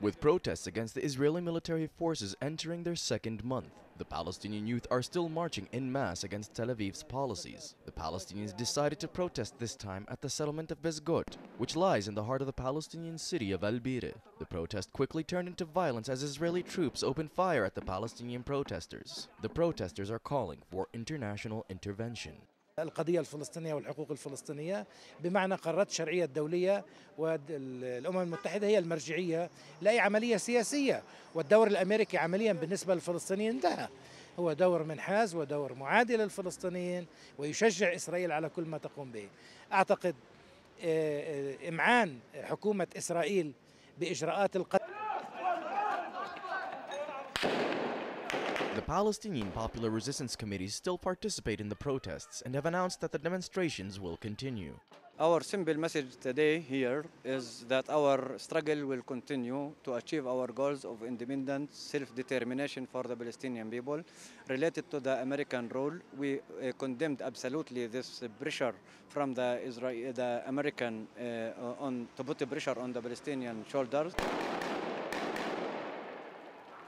With protests against the Israeli military forces entering their second month, the Palestinian youth are still marching en masse against Tel Aviv's policies. The Palestinians decided to protest this time at the settlement of Psagot, which lies in the heart of the Palestinian city of Al Bireh. The protest quickly turned into violence as Israeli troops opened fire at the Palestinian protesters. The protesters are calling for international intervention. القضية الفلسطينية والحقوق الفلسطينية. بمعنى قرارات الشرعية الدولية والأمم المتحدة هي المرجعية لأي عملية سياسية. والدور الأمريكي عمليا بالنسبة للفلسطينيين انتهى. هو دور منحاز ودور معادي للفلسطينيين ويشجع إسرائيل على كل ما تقوم به. أعتقد إمعان حكومة إسرائيل بإجراءات القتل Palestinian Popular Resistance Committees still participate in the protests and have announced that the demonstrations will continue. Our simple message today here is that our struggle will continue to achieve our goals of independence, self-determination for the Palestinian people. Related to the American rule, we uh, condemned absolutely this pressure from the, Israel, the American uh, on to put the pressure on the Palestinian shoulders.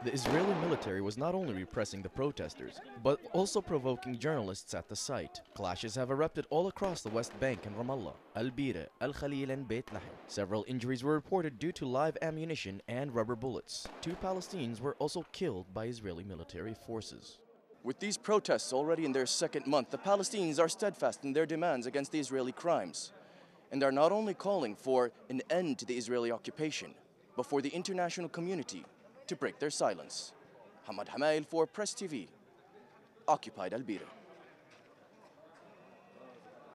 The Israeli military was not only repressing the protesters, but also provoking journalists at the site. Clashes have erupted all across the West Bank and Ramallah, Al Bireh, Al Khalil, and Beit Lahem. Several injuries were reported due to live ammunition and rubber bullets. Two Palestinians were also killed by Israeli military forces. With these protests already in their second month, the Palestinians are steadfast in their demands against the Israeli crimes, and are not only calling for an end to the Israeli occupation, but for the international community to break their silence. Hamad Hamayel for Press TV, occupied Al Bireh.